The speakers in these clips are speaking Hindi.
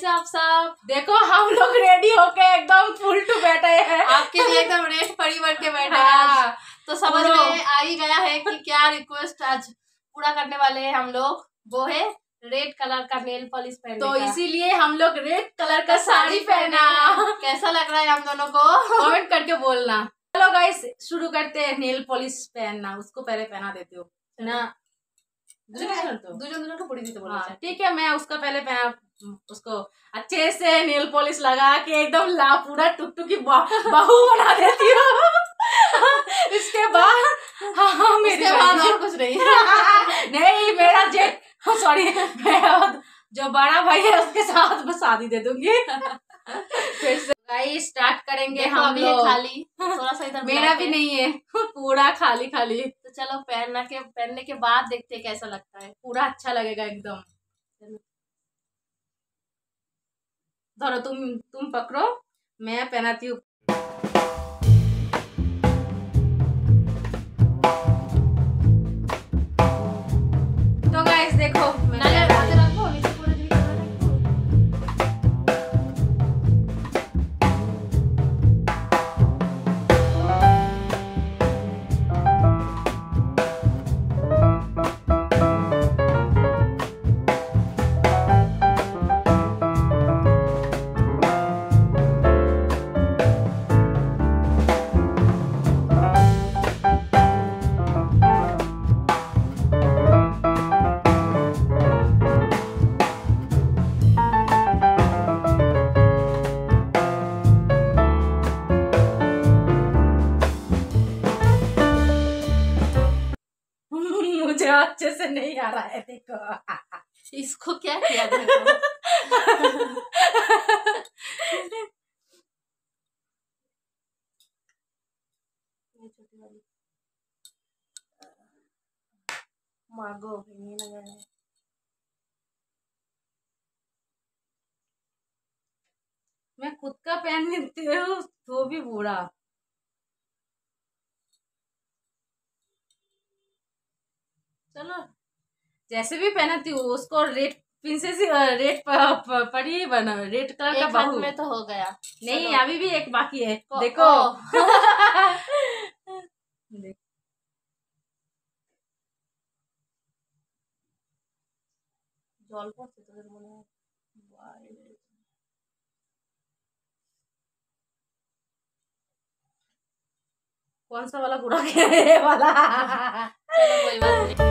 कैसे आप सब देखो हम लोग रेडी होके एकदम फुल टू बैठे हैं आपके लिए एकदम रेट पड़ी बढ़ के बैठे हैं आज हाँ, तो समझ पूरा। में आ ही गया है कि क्या रिक्वेस्ट आज पूरा करने वाले हैं हम लोग वो है रेड कलर का नेल पॉलिश पहनने तो का। इसीलिए हम लोग रेड कलर का साड़ी पहना कैसा लग रहा है हम दोनों को कमेंट करके बोलना चलो गाइस शुरू करते हैं नेल पॉलिश पहनना उसको पहले पहना देती हूँ ना तो দুজন দুজনকে পরিয়ে দিতে हाँ, বলেছে ठीक है मैं उसका पहले पहना उसको अच्छे से नेल पॉलिश लगा के एकदम ला पूरा टुकटुकी बहू बना देती हूँ। इसके बाद हाँ हाँ मेरी बाद और कुछ नहीं। नहीं मेरा जेठ सॉरी जो बड़ा भाई है उसके साथ मैं शादी दे दूँगी। फिर से। गाइस स्टार्ट करेंगे हम है लोग। खाली। थोड़ा सा इधर मेरा भी नहीं है पूरा खाली खाली। तो चलो पहनना के पहनने के बाद देखते हैं कैसा लगता है। पूरा अच्छा लगेगा एकदम। धरो तुम तुम पकड़ो मैं पहनाती हूँ तो गाइस देखो अच्छे से नहीं आ रहा है देखो। इसको क्या किया मागो मैं खुद का पहन लेती हूँ तो भी बुरा चलो जैसे भी पहनती हूँ उसको रेड प्रिंसेस रेड पर ही बना रेड कलर का एक हाथ बहू में तो हो गया नहीं चलो। अभी भी एक बाकी है ओ- देखो ओ। देख। জল পড়ছে তোদের মনে হয় বাইরে। कौन सा वाला बुरा ये वाला चलो कोई बात नहीं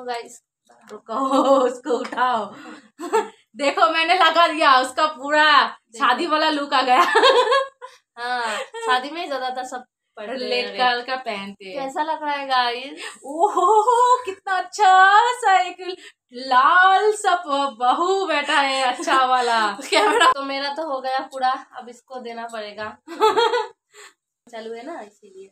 देखो गाइस रुको उसको उठाओ। देखो मैंने लगा दिया उसका पूरा शादी वाला लुक आ गया। हाँ शादी में ज़्यादातर सब रेड का पहनते कैसा लग रहा है गाइस ओहो कितना अच्छा सा एक लाल सब बहू बैठा है अच्छा वाला। कैमरा तो मेरा तो हो गया पूरा अब इसको देना पड़ेगा। चालू है ना इसीलिए।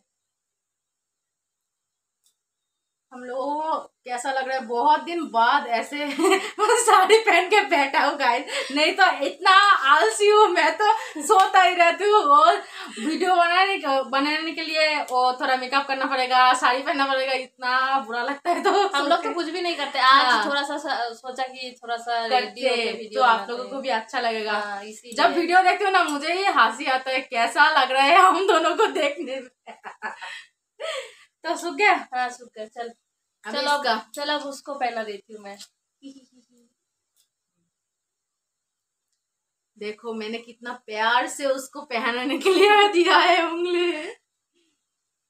हम लोगों को कैसा लग रहा है? बहुत दिन बाद ऐसे साड़ी पहन के बैठा हूँ गाइस नहीं तो इतना आलसी हूँ मैं तो सोता ही रहती हूँ और वीडियो बनाने बनाने के लिए वो थोड़ा मेकअप करना पड़ेगा साड़ी पहनना पड़ेगा इतना बुरा लगता है तो हम लोग तो कुछ भी नहीं करते आज हाँ। थोड़ा सा सोचा कि थोड़ा सा करते तो आप लोगों को भी अच्छा लगेगा। हाँ, जब वीडियो देखती हूँ ना मुझे ही हँसी आता है कैसा लग रहा है हम दोनों को देखने में। तो सुख गया? हाँ शुक्र चल। चलो इसका। चलो अब उसको पहना देती हूँ मैं। देखो मैंने कितना प्यार से उसको पहनने के लिए दिया है उंगली।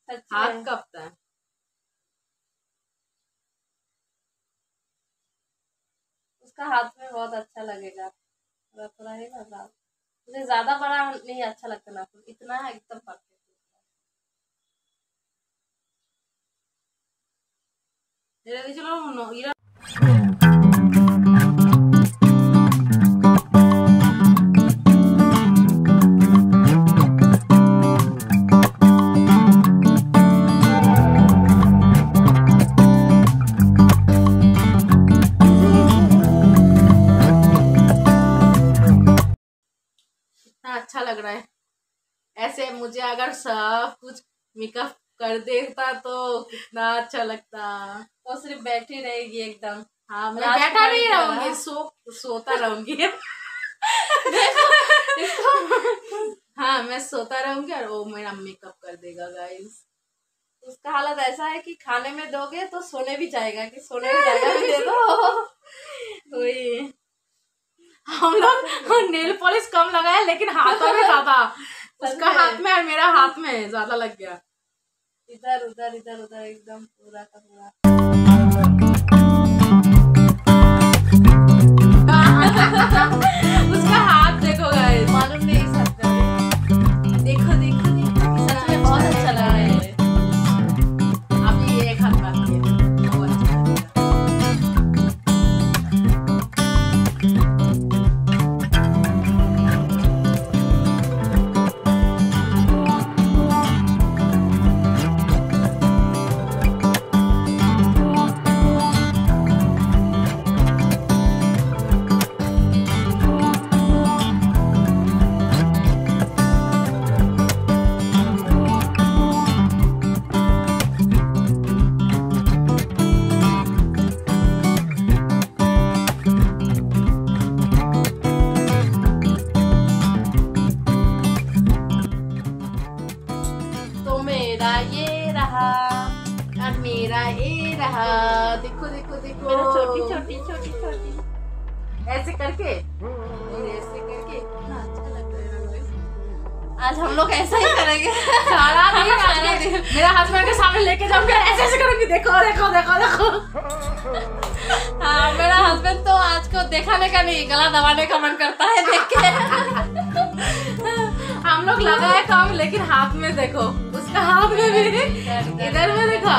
हाथ में कपता है। उसका हाथ में बहुत अच्छा लगेगा। थोड़ा थोड़ा ही ना ज़्यादा मुझे ज़्यादा बड़ा नहीं अच्छा लगता ना इतना है एकदम परफेक्ट अच्छा लग रहा है। ऐसे मुझे अगर सब कुछ मेकअप कर देता तो कितना अच्छा लगता। वो सिर्फ़ बैठी रहेगी एकदम। हाँ मैं बैठा नहीं रहूँगी सो सोता रहूँगी। हाँ मैं सोता रहूँगी और वो मेरा मेकअप कर देगा गाइस उसका हालत ऐसा है कि खाने में दोगे तो सोने भी जाएगा कि सोने भी जाएगा भी दे दो। वही। हम लोग नेल पॉलिश कम लगाया लेकिन हाथों में ज़्यादा। उसका हाथ में और मेरा हाथ में ज़्यादा लग गया। इधर उधर इधर उधर एकदम पूरा का पूरा। मेरा ये रहा और मेरा ये रहा। देखो देखो देखो। मेरा छोटी छोटी छोटी छोटी। ऐसे करके? और ऐसे करके? कितना अच्छा है आज हम लोग ऐसा ही करेंगे। सारा दिन सारा दिन। मेरा हस्बैंड के सामने लेके जाऊँगी ऐसे ऐसे करूँगी। देखो देखो देखो देखो। हाँ मेरा हस्बैंड तो आज को दिखाने का नहीं गला दबाने का मन करता है देख के। हम लोग लगाए कम लेकिन हाथ में देखो। उसका हाथ में भी इधर में देखो।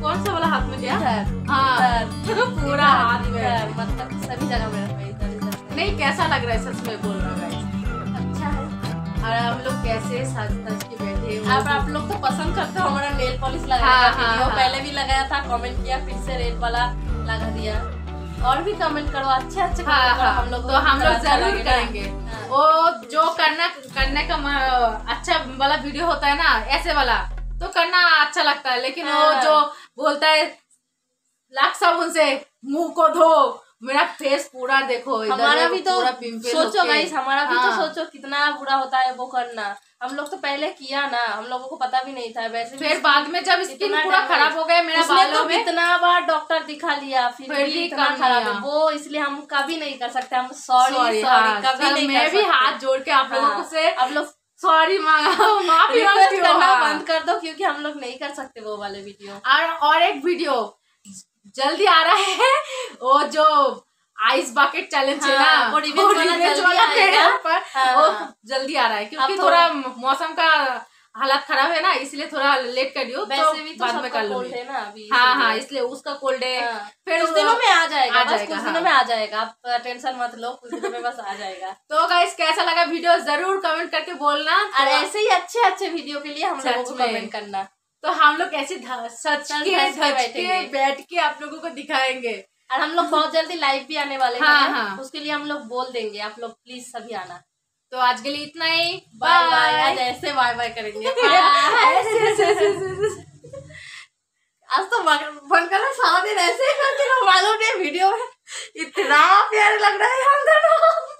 कौन सा वाला हाथ में इधर, हाँ पूरा हाथ में। मतलब सभी जगह मेरा इधर नहीं कैसा लग रहा है सच में बोल रहा है अच्छा है। और हम लोग कैसे सज धज के बैठे हैं, आप आप लोग तो पसंद करते हो हमारा नेल पॉलिश लगाने हाँ, हाँ, हाँ। पहले भी लगाया था कमेंट किया फिर से रेड वाला लगा दिया। और भी कमेंट करो अच्छे अच्छे हाँ हाँ। हम लोग तो हम लोग अच्छा ज़रूर। करेंगे। हाँ। करना करने का अच्छा वाला वीडियो होता है ना ऐसे वाला तो करना अच्छा लगता है लेकिन वो हाँ। जो बोलता है लाख साबुन से मुँह को धो मेरा फेस पूरा देखो हमारा भी तो सोचो। गाइस हमारा भी तो। सोचो कितना बुरा होता है वो करना हम लोग तो पहले किया ना हम लोगों को पता भी नहीं था वैसे फिर बाद में जब स्किन पूरा खराब हो गया मेरा बालों तो में कितना बार डॉक्टर दिखा लिया फिर फिर भी इतना खराब। वो इसलिए हम कभी नहीं कर सकते हम सॉरी सॉरी सॉरी हाँ, नहीं मैं भी हाथ जोड़ के आप लोगों हाँ, से आप लोग सॉरी मांगा माफ़ी करना हाँ। बंद कर दो क्योंकि हम लोग नहीं कर सकते वो वाले वीडियो और और एक वीडियो जल्दी आ रहा है। वो जो आइस बकेट चैलेंज है हाँ, ना वो revenge वाला जल्दी ऊपर, हाँ, वो हाँ। जल्दी आ रहा है क्योंकि थोड़ा थोड़ा- मौसम का हालत खराब है ना इसलिए थोड़ा लेट कर दियो वैसे भी तो तो बाद में कर कोल्ड है ना अभी। हाँ हाँ इसलिए उसका कोल्ड है। हाँ, फिर कुछ वो- दिनों में आ जाएगा आ जाएगा, कुछ हाँ। दिनों में आ जाएगा। आप टेंशन मत लो कुछ दिनों में बस आ जाएगा। तो गाइस कैसा लगा वीडियो? ज़रूर कमेंट करके बोलना। और तो- ऐसे ही अच्छे अच्छे वीडियो के लिए हम लोगों को कमेंट करना। तो हम लोग ऐसे सच के। बैठ के आप लोगों को दिखाएँगे। और हम लोग बहुत जल्दी लाइव भी आने वाले हाँ, हैं हाँ। उसके लिए हम लोग बोल देंगे। आप लोग प्लीज़ सभी आना। तो आज के लिए इतना ही। बाय बाय आज ऐसे बाय बाय करेंगे। आज तो बंद करो सारा दिन ऐसे ही करते रहो मालूम वीडियो में इतना प्यारे लग रहा है हम दोनों।